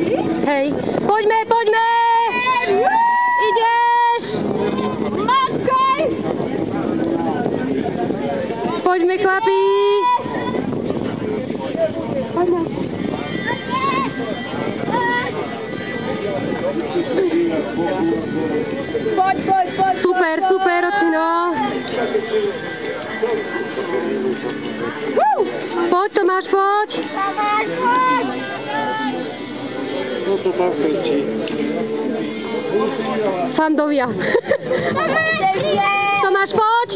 Hej, poďme, poďme! Ideš! Matkoj! Poďme, chlapí! Poďme. Poď, poď, poď, Super, super, Ocino. Woo! Poď, Tomáš, poď. Tomáš, poď! No to tak kričí. Fandovia. Tomáš, ide! Tomáš, poď.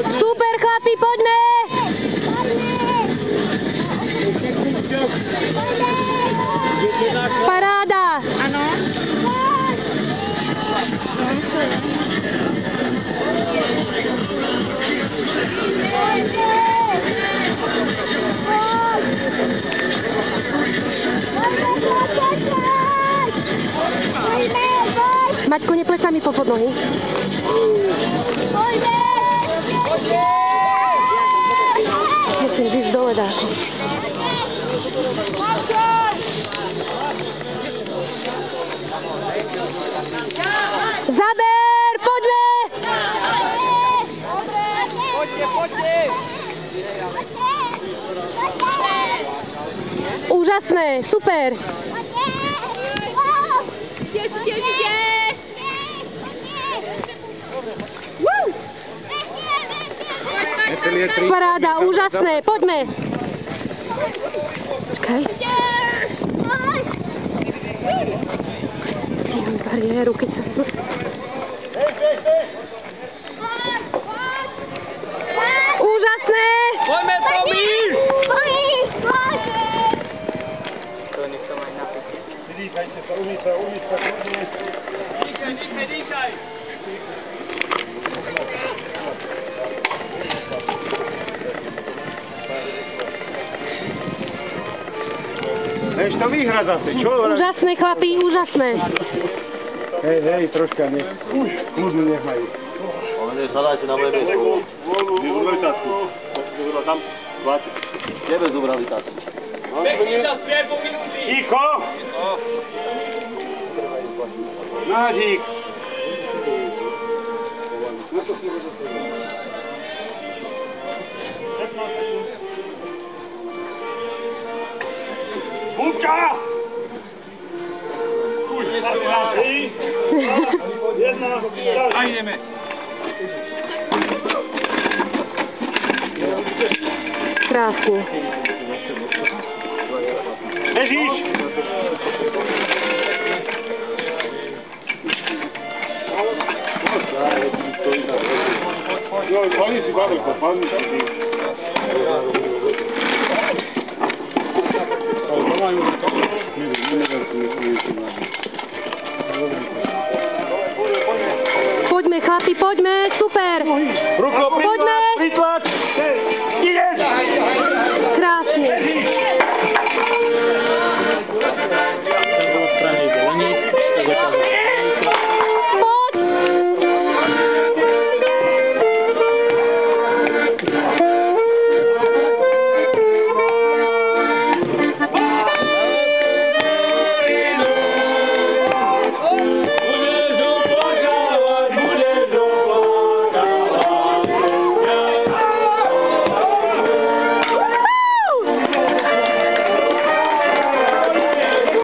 Super, chlapi, poďme. Paráda. Maťko, neplecami po podnohy. Musím ísť dole dáko. Zaber, poďme! Poďte, poďte! Úžasné, super. Tiež, Paráda, úžasné, poďme. Počkaj, mám bariéru, keď sa... Úžasné! Poďme, Tomíš! Dýchajte sa, umí sa, umí sa, umí sa. Dýchaj, dýchaj, dýchaj! Než to vyhra zase, čo? Úžasné, chlapí, úžasné. Hej, hej, troška ne. Už, kľudu nechajú. Ale zadajte na moje miesto. Zober tasku. Zober tam, 20. Tebe zobrali táto. Pekný čas, dve po minúty! Ticho! Názik! Bubka! Ajde me. Krasno. Bežiš! Jo, pani si bavi, pa pani si. poďme, super.